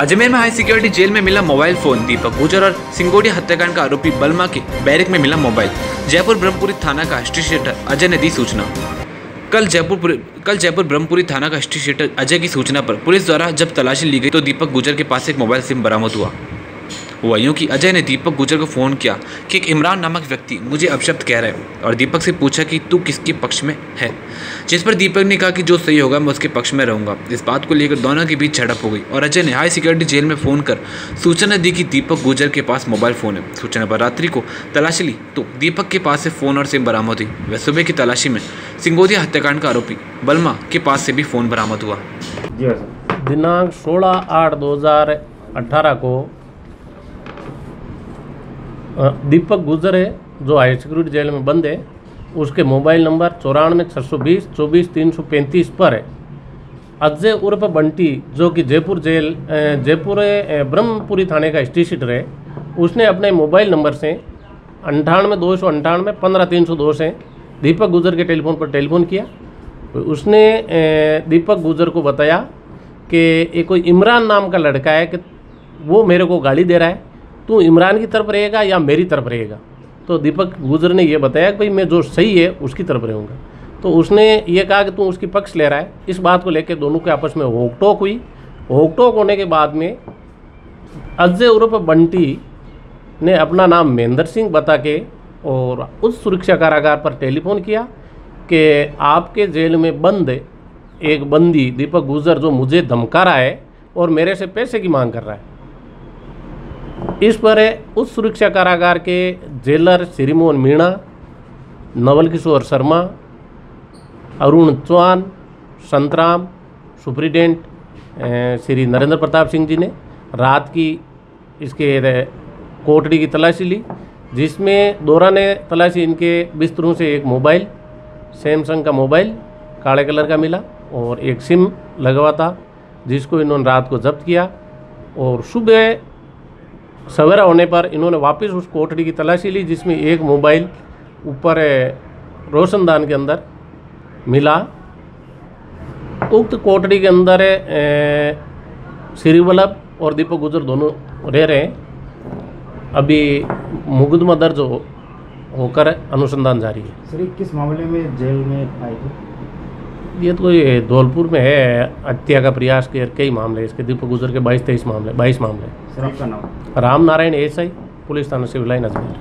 अजमेर में high security jail में मिला मोबाइल फ़ोन दीपक गुजर और सिंगोडिया हत्याकांड का आरोपी बलमा के बैरक में मिला मोबाइल जयपुर ब्रह्मपुरी थाना का स्टेशन अजय ने दी सूचना। कल जयपुर कल जयपुर ब्रह्मपुरी थाना का स्टेशन अजय की सूचना पर पुलिस द्वारा जब तलाशी ली गई तो दीपक गुजर के पास एक मोबाइल सिम बरामद हुआ। हुआ यूँ कि अजय ने दीपक गुजर को फ़ोन किया कि एक इमरान नामक व्यक्ति मुझे अपशब्द कह रहा है और दीपक से पूछा कि तू किसके पक्ष में है। जिस पर दीपक ने कहा कि जो सही होगा, मैं उसके पक्ष में रहूँगा। इस बात को लेकर दोनों के बीच झड़प हो गई और अजय ने हाई सिक्योरिटी जेल में फ़ोन कर सूचना दी कि दीपक गुजर के पास मोबाइल फ़ोन है। सूचना पर रात्रि को तलाशी ली तो दीपक के पास से फ़ोन और सिम बरामद हुई। वह सुबह की तलाशी में सिंगोदिया हत्याकांड का आरोपी बलमा के पास से भी फ़ोन बरामद हुआ। सर। दिनांक 16 आठ 2018 को दीपक गुजर है, जो हाई सिक्योरिटी जेल में बंद है। उसके मोबाइल नंबर चौरानवे छः सौ बीस, चौबीस, तीन सौ पैंतीस पर है। अजय उर्फ़ बंटी, जो कि जयपुर जेल जयपुर ब्रह्मपुरी थाने का स्टेशन है उसने अपने मोबाइल नंबर से अंठानवे, दो सौ अंठानवे, पंद्रह, तीन सौ दो से दीपक गुजर के टेलीफोन पर टेलीफोन किया। उसने दीपक गुजर को बताया कि ये कोई इमरान नाम का लड़का है कि वो मेरे को गाली दे रहा है। तू इमरान की तरफ़ रहेगा या मेरी तरफ़ रहेगा? तो दीपक गुजर ने यह बताया कि भाई मैं जो सही है, उसकी तरफ़ रहूँगा। तो उसने ये कहा कि तू उसकी पक्ष ले रहा है। इस बात को लेकर दोनों के आपस में होक टोक हुई। होक टोक होने के बाद में अजय उर्फ़ बंटी ने अपना नाम महेंद्र सिंह बता के और उस सुरक्षा कारागार पर टेलीफोन किया कि आपके जेल में बंद एक बंदी दीपक गुजर जो मुझे धमका रहा है और मेरे से पैसे की मांग कर रहा है। इस पर उस सुरक्षा कारागार के जेलर श्रीमोहन मीणा, नवल किशोर शर्मा, अरुण चौहान, संतराम, सुप्रिटेंडेंट श्री नरेंद्र प्रताप सिंह जी ने रात की इसके कोठड़ी की तलाशी ली, जिसमें दौरान तलाशी इनके बिस्तरों से एक मोबाइल, सैमसंग का मोबाइल, काले कलर का मिला और एक सिम लगा हुआ था, जिसको इन्होंने रात को जब्त किया और सुबह सवेरा होने पर इन्होंने वापस उस कोठड़ी की तलाशी ली, जिसमें एक मोबाइल ऊपर रोशनदान के अंदर मिला। उक्त कोठड़ी के अंदर श्री वल्लभ और दीपक गुजर दोनों रह रहे हैं। अभी मुकदमा दर्ज होकर अनुसंधान जारी है। सर किस मामले में जेल में आए थे? ये तो ये धौलपुर में है हत्या का प्रयास के कई मामले इसके दीपक गुजर के बाईस तेईस मामले बाईस मामले। Ram Narayan S I police थाना सिविल लाइन अजमेर।